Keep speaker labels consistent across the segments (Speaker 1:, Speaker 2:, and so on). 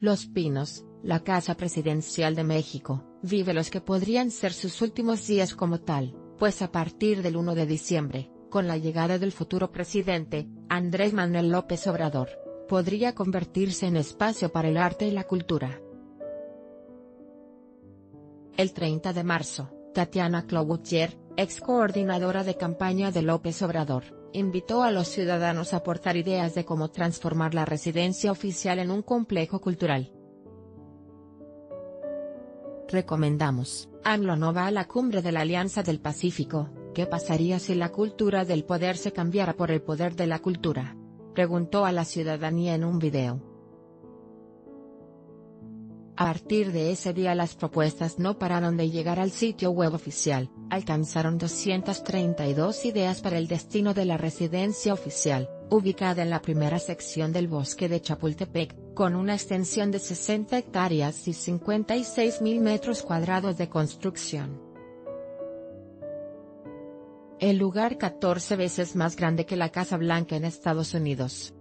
Speaker 1: Los Pinos, la Casa Presidencial de México, vive los que podrían ser sus últimos días como tal, pues a partir del 1 de diciembre, con la llegada del futuro presidente, Andrés Manuel López Obrador, podría convertirse en espacio para el arte y la cultura. El 30 de marzo, Tatiana Cloutier, ex coordinadora de campaña de López Obrador, invitó a los ciudadanos a aportar ideas de cómo transformar la residencia oficial en un complejo cultural. Recomendamos, AMLO no va a la cumbre de la Alianza del Pacífico, ¿qué pasaría si la cultura del poder se cambiara por el poder de la cultura? Preguntó a la ciudadanía en un video. A partir de ese día las propuestas no pararon de llegar al sitio web oficial, alcanzaron 232 ideas para el destino de la residencia oficial, ubicada en la primera sección del bosque de Chapultepec, con una extensión de 60 hectáreas y 56 mil metros cuadrados de construcción. El lugar 14 veces más grande que la Casa Blanca en Estados Unidos.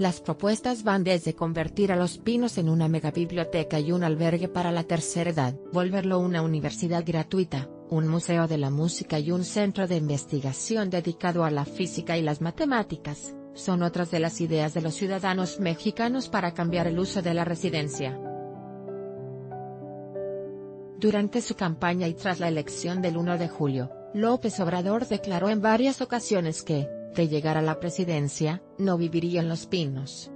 Speaker 1: Las propuestas van desde convertir a Los Pinos en una megabiblioteca y un albergue para la tercera edad, volverlo una universidad gratuita, un museo de la música y un centro de investigación dedicado a la física y las matemáticas, son otras de las ideas de los ciudadanos mexicanos para cambiar el uso de la residencia. Durante su campaña y tras la elección del 1 de julio, López Obrador declaró en varias ocasiones que, de llegar a la presidencia, no viviría en Los Pinos.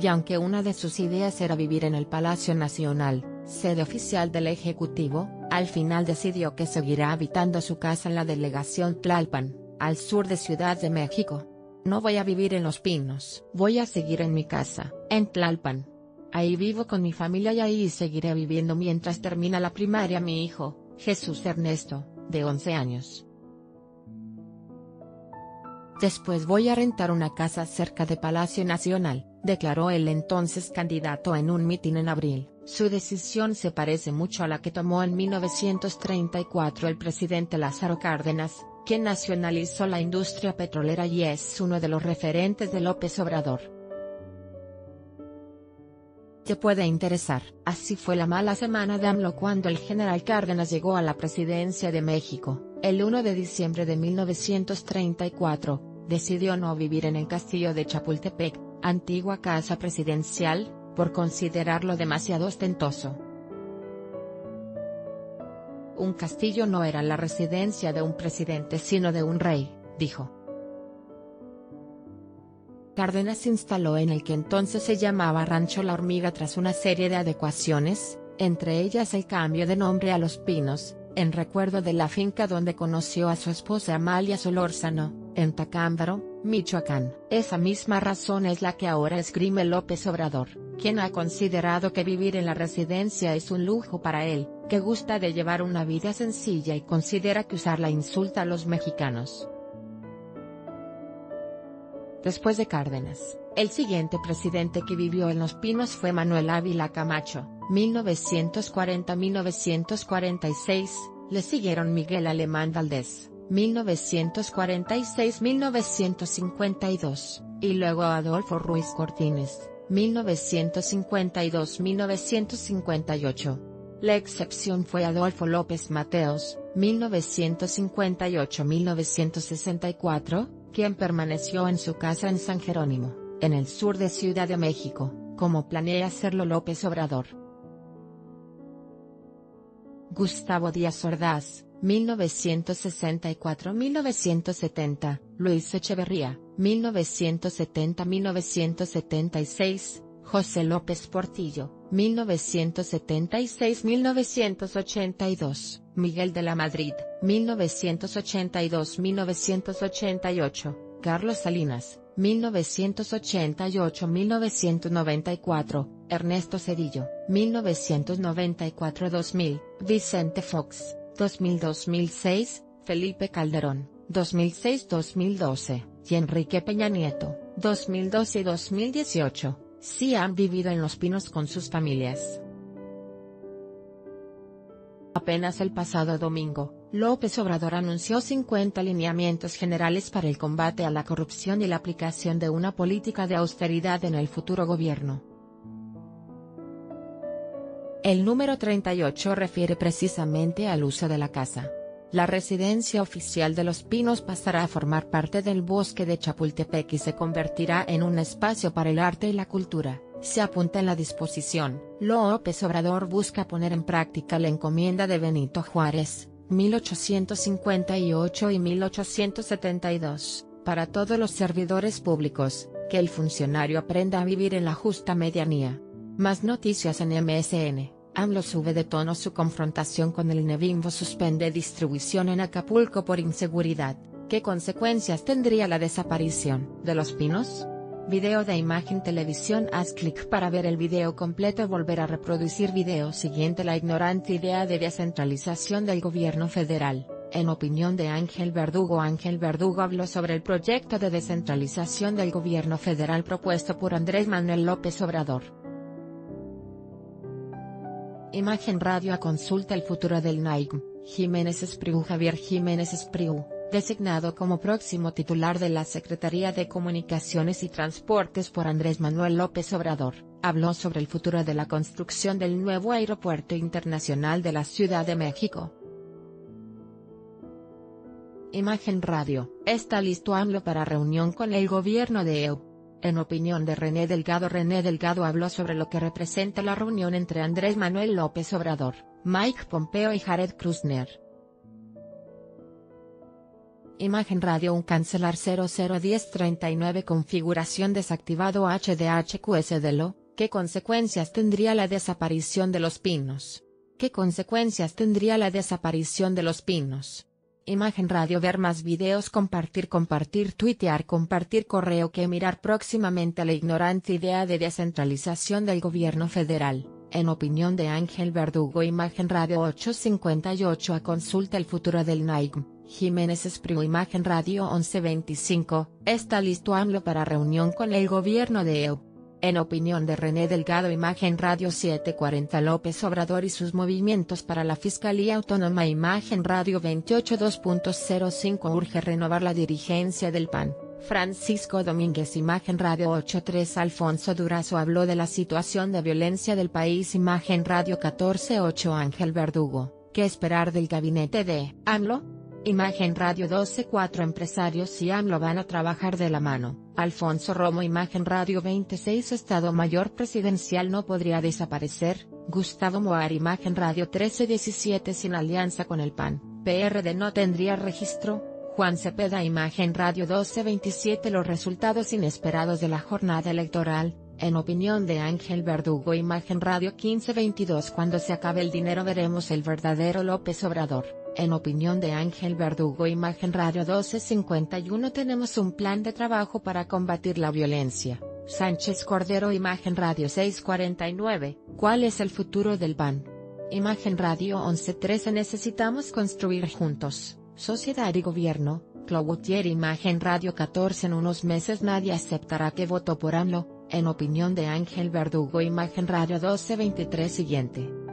Speaker 1: Y aunque una de sus ideas era vivir en el Palacio Nacional, sede oficial del Ejecutivo, al final decidió que seguirá habitando su casa en la delegación Tlalpan, al sur de Ciudad de México. No voy a vivir en Los Pinos. Voy a seguir en mi casa, en Tlalpan. Ahí vivo con mi familia y ahí seguiré viviendo mientras termina la primaria mi hijo, Jesús Ernesto, de 11 años. Después voy a rentar una casa cerca de Palacio Nacional, declaró el entonces candidato en un mitin en abril. Su decisión se parece mucho a la que tomó en 1934 el presidente Lázaro Cárdenas, quien nacionalizó la industria petrolera y es uno de los referentes de López Obrador. Te puede interesar. Así fue la mala semana de AMLO cuando el general Cárdenas llegó a la presidencia de México, el 1 de diciembre de 1934, decidió no vivir en el castillo de Chapultepec, antigua casa presidencial, por considerarlo demasiado ostentoso. Un castillo no era la residencia de un presidente sino de un rey, dijo. Cárdenas se instaló en el que entonces se llamaba Rancho La Hormiga tras una serie de adecuaciones, entre ellas el cambio de nombre a Los Pinos, en recuerdo de la finca donde conoció a su esposa Amalia Solórzano, en Tacámbaro, Michoacán. Esa misma razón es la que ahora esgrime López Obrador, quien ha considerado que vivir en la residencia es un lujo para él, que gusta de llevar una vida sencilla y considera que usarla insulta a los mexicanos. Después de Cárdenas, el siguiente presidente que vivió en Los Pinos fue Manuel Ávila Camacho, 1940-1946, le siguieron Miguel Alemán Valdés, 1946-1952, y luego Adolfo Ruiz Cortines, 1952-1958. La excepción fue Adolfo López Mateos, 1958-1964, quien permaneció en su casa en San Jerónimo, en el sur de Ciudad de México, como planea hacerlo López Obrador. Gustavo Díaz Ordaz, 1964-1970, Luis Echeverría, 1970-1976, José López Portillo, 1976-1982, Miguel de la Madrid, 1982-1988, Carlos Salinas, 1988-1994, Ernesto Cedillo, 1994-2000, Vicente Fox, 2000-2006, Felipe Calderón, 2006-2012, y Enrique Peña Nieto, 2012 y 2018, sí han vivido en Los Pinos con sus familias. Apenas el pasado domingo, López Obrador anunció 50 lineamientos generales para el combate a la corrupción y la aplicación de una política de austeridad en el futuro gobierno. El número 38 refiere precisamente al uso de la casa. La residencia oficial de Los Pinos pasará a formar parte del bosque de Chapultepec y se convertirá en un espacio para el arte y la cultura, se apunta en la disposición. López Obrador busca poner en práctica la encomienda de Benito Juárez, 1858 y 1872, para todos los servidores públicos, que el funcionario aprenda a vivir en la justa medianía. Más noticias en MSN. AMLO sube de tono su confrontación con el Nevimbo suspende distribución en Acapulco por inseguridad. ¿Qué consecuencias tendría la desaparición de los pinos? Video de imagen televisión Haz clic para ver el video completo Volver a reproducir video siguiente La ignorante idea de descentralización del gobierno federal. En opinión de Ángel Verdugo Ángel Verdugo habló sobre el proyecto de descentralización del gobierno federal propuesto por Andrés Manuel López Obrador. Imagen Radio a consulta el futuro del NAIGM, Jiménez Espriu Javier Jiménez Espriu designado como próximo titular de la Secretaría de Comunicaciones y Transportes por Andrés Manuel López Obrador, habló sobre el futuro de la construcción del nuevo Aeropuerto Internacional de la Ciudad de México. Imagen Radio, está listo AMLO para reunión con el gobierno de EU. En opinión de René Delgado René Delgado habló sobre lo que representa la reunión entre Andrés Manuel López Obrador, Mike Pompeo y Jared Krusner. Imagen Radio un cancelar 001039 configuración desactivado HDHQS ¿qué consecuencias tendría la desaparición de los pinos? ¿Qué consecuencias tendría la desaparición de los pinos? Imagen Radio ver más videos compartir compartir tuitear compartir correo que mirar próximamente la ignorante idea de descentralización del gobierno federal, en opinión de Ángel Verdugo Imagen Radio 858 a consulta el futuro del NAIGM. Jiménez Espriu Imagen Radio 1125, está listo AMLO para reunión con el gobierno de EU. En opinión de René Delgado Imagen Radio 740 López Obrador y sus movimientos para la Fiscalía Autónoma Imagen Radio 282.05 urge renovar la dirigencia del PAN. Francisco Domínguez Imagen Radio 83 Alfonso Durazo habló de la situación de violencia del país Imagen Radio 148 Ángel Verdugo, ¿qué esperar del gabinete de AMLO? Imagen Radio 12 Cuatro empresarios y AMLO van a trabajar de la mano. Alfonso Romo Imagen Radio 26 Estado Mayor Presidencial no podría desaparecer. Gustavo Moar Imagen Radio 1317 Sin alianza con el PAN, PRD no tendría registro. Juan Cepeda Imagen Radio 1227 Los resultados inesperados de la jornada electoral, en opinión de Ángel Verdugo Imagen Radio 1522 Cuando se acabe el dinero veremos el verdadero López Obrador. En opinión de Ángel Verdugo Imagen Radio 1251 tenemos un plan de trabajo para combatir la violencia. Sánchez Cordero Imagen Radio 649, ¿cuál es el futuro del PAN? Imagen Radio 1113 Necesitamos construir juntos, sociedad y gobierno, Cloutier Imagen Radio 14 En unos meses nadie aceptará que votó por AMLO, en opinión de Ángel Verdugo Imagen Radio 1223 Siguiente.